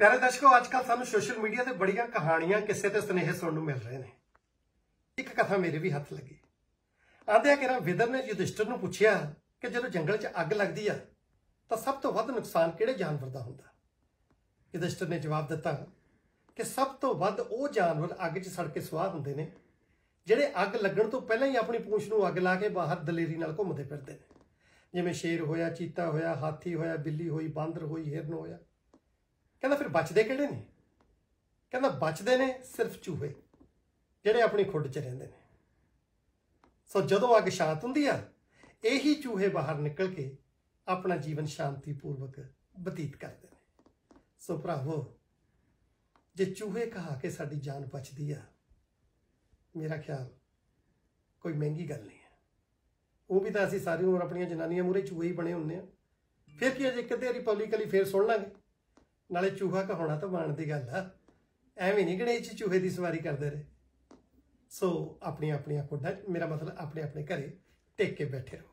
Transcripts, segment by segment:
ਪਿਆਰੇ ਦਰਸ਼ਕੋ ਅੱਜ ਅੱਜਕੱਲ ਸਾਨੂੰ ਸੋਸ਼ਲ ਮੀਡੀਆ ਤੇ ਬੜੀਆਂ ਕਹਾਣੀਆਂ ਕਿਸੇ ਤੇ ਸੁਨੇਹੇ ਸੁਣਨ ਨੂੰ ਮਿਲ ਰਹੇ ਨੇ। ਇੱਕ ਕਥਾ ਮੇਰੇ ਵੀ ਹੱਥ ਲੱਗੀ। ਆਂਦਿਆ ਕਿ ਵਿਦਰ ਨੇ ਯੁਧਿਸ਼ਟਰ ਨੂੰ ਪੁੱਛਿਆ ਕਿ ਜਦੋਂ ਜੰਗਲ 'ਚ ਅੱਗ ਲੱਗਦੀ ਆ, ਤਾਂ ਸਭ ਤੋਂ ਵੱਧ ਨੁਕਸਾਨ ਕਿਹੜੇ ਜਾਨਵਰ ਦਾ ਹੁੰਦਾ? ਯੁਧਿਸ਼ਟਰ ਨੇ ਜਵਾਬ ਦਿੱਤਾ ਕਿ ਸਭ ਤੋਂ ਵੱਧ ਉਹ ਜਾਨਵਰ ਅੱਗ 'ਚ ਸੜ ਕੇ ਸੁਆਹ ਹੁੰਦੇ ਨੇ, ਜਿਹੜੇ ਅੱਗ ਲੱਗਣ ਤੋਂ ਪਹਿਲਾਂ ਹੀ ਆਪਣੀ ਪੂੰਛ ਨੂੰ ਅੱਗ ਲਾ ਕੇ ਬਾਹਰ ਦਲੇਰੀ ਨਾਲ ਘੁੰਮਦੇ ਫਿਰਦੇ ਨੇ। ਜਿਵੇਂ ਸ਼ੇਰ ਹੋਇਆ, ਚੀਤਾ ਹੋਇਆ, ਹਾਥੀ ਹੋਇਆ, ਬਿੱਲੀ ਹੋਈ, ਬਾਂਦਰ ਹੋਈ, ਹਿਰਨ ਹੋਇਆ। ਕਹਿੰਦਾ ਫਿਰ ਬਚਦੇ ਕਿਹੜੇ ਨੇ? ਕਹਿੰਦਾ ਬਚਦੇ ਨੇ ਸਿਰਫ ਚੂਹੇ, ਜਿਹੜੇ ਆਪਣੀ ਖੁੱਡ 'ਚ ਰਹਿੰਦੇ ਨੇ। ਸੋ ਜਦੋਂ ਅੱਗ ਸ਼ਾਂਤ ਹੁੰਦੀ ਆ, ਇਹੀ ਚੂਹੇ ਬਾਹਰ ਨਿਕਲ ਕੇ ਆਪਣਾ ਜੀਵਨ ਸ਼ਾਂਤੀ ਪੂਰਵਕ ਬਤੀਤ ਕਰਦੇ ਨੇ। ਸੋ ਭਰਾਵੋ, ਜੇ ਚੂਹੇ ਕਹਾ ਕੇ ਸਾਡੀ ਜਾਨ ਬਚਦੀ ਆ, ਮੇਰਾ ਖਿਆਲ ਕੋਈ ਮਹਿੰਗੀ ਗੱਲ ਨਹੀਂ ਹੈ। ਉਹ ਵੀ ਤਾਂ ਅਸੀਂ ਸਾਰੀ ਉਮਰ ਆਪਣੀਆਂ ਜਨਾਨੀਆਂ ਮੂਰੇ ਚੂਹੇ ਹੀ ਬਣੇ ਹੁੰਨੇ ਆ। ਫਿਰ ਕੀ ਅਜੇ ਕਿਤੇ ਰਿਪਬਲਿਕਲੀ ਫੇਰ ਸੁਣ ਲਾਂਗੇ। ਨਾਲੇ ਚੂਹਾ ਕਹਾਉਣਾ ਤਾਂ ਮਾਣ ਦੀ ਗੱਲ ਆ। ਐਵੇਂ ਨਹੀਂ ਗਣੇਸ਼ ਚੂਹੇ ਦੀ ਸਵਾਰੀ ਕਰਦੇ ਰਹੇ। ਸੋ ਆਪਣੀ ਆਪਣੀਆਂ ਕੋਡਾ ਮੇਰਾ ਮਤਲਬ ਆਪਣੇ ਆਪਣੇ ਘਰੇ ਟੇਕ ਕੇ ਬੈਠੇ ਰਹੋ।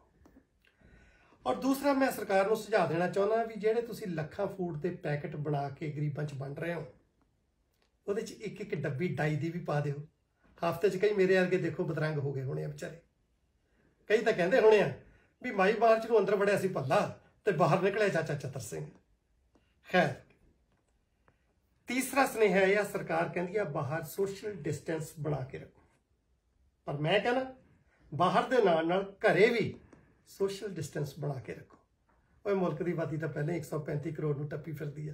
ਔਰ ਦੂਸਰਾ ਮੈਂ ਸਰਕਾਰ ਨੂੰ ਸੁਝਾਅ ਦੇਣਾ ਚਾਹੁੰਦਾ ਵੀ ਜਿਹੜੇ ਤੁਸੀਂ ਲੱਖਾਂ ਫੂਡ ਦੇ ਪੈਕੇਟ ਬਣਾ ਕੇ ਗਰੀਬਾਂ 'ਚ ਵੰਡ ਰਹੇ ਹੋ, ਉਹਦੇ 'ਚ ਇੱਕ ਇੱਕ ਡੱਬੀ ਡਾਈ ਦੀ ਵੀ ਪਾ ਦਿਓ। ਹਫ਼ਤੇ 'ਚ ਕਈ ਮੇਰੇ ਵਰਗੇ ਦੇਖੋ ਬਦਰੰਗ ਹੋ ਗਏ ਹੋਣੇ ਆ ਵਿਚਾਰੇ। ਕਈ ਤਾਂ ਕਹਿੰਦੇ ਹੋਣੇ ਆ ਵੀ ਮਾਈ ਮਾਰਚ ਨੂੰ ਅੰਦਰ ਵੜਿਆ ਸੀ ਭੱਲਾ ਤੇ ਬਾਹਰ ਨਿਕਲਿਆ ਚਾਚਾ ਚਤਰ ਸਿੰਘ। ਖੈਰ ਤੀਸਰਾ ਸੁਨੇਹਾ ਇਹ ਆ, ਸਰਕਾਰ ਕਹਿੰਦੀ ਆ, ਬਾਹਰ ਸੋਸ਼ਲ ਡਿਸਟੈਂਸ ਬਣਾ ਕੇ ਰੱਖੋ। ਪਰ ਮੈਂ ਕਹਿੰਦਾ, ਬਾਹਰ ਦੇ ਨਾਲ ਨਾਲ ਘਰੇ ਵੀ ਸੋਸ਼ਲ ਡਿਸਟੈਂਸ ਬਣਾ ਕੇ ਰੱਖੋ। ਓਏ ਮੁਲਕ ਦੀ ਆਬਾਦੀ ਤਾਂ ਪਹਿਲਾਂ 135 ਕਰੋੜ ਨੂੰ ਟੱਪੀ ਫਿਰਦੀ ਆ।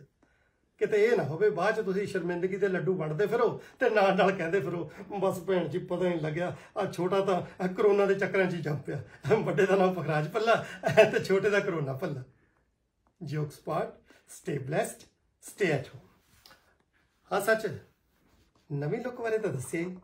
ਕਿਤੇ ਇਹ ਨਾ ਹੋਵੇ, ਬਾਅਦ ਚ ਤੁਸੀਂ ਸ਼ਰਮਿੰਦਗੀ ਦੇ ਲੱਡੂ ਵੰਡਦੇ ਫਿਰੋ ਤੇ ਨਾਲ ਨਾਲ ਕਹਿੰਦੇ ਫਿਰੋ, ਬਸ ਭੈਣ ਜੀ, ਪਤਾ ਨਹੀਂ ਲੱਗਿਆ ਆ ਛੋਟਾ ਤਾਂ ਕਰੋਨਾ ਦੇ ਚੱਕਰਾਂ 'ਚ ਹੀ ਜੰਮ ਪਿਆ। ਵੱਡੇ ਦਾ ਨਾਮ ਪਖਰਾਜ ਪੱਲਾ ਤੇ ਛੋਟੇ ਦਾ ਕਰੋਨਾ ਪੱਲਾ jokes part stay blessed stay at home ਹਾਂ ਸੱਚ। ਨਵੀਂ ਲੁੱਕ ਬਾਰੇ ਤਾਂ ਦੱਸਿਆ ਹੀ।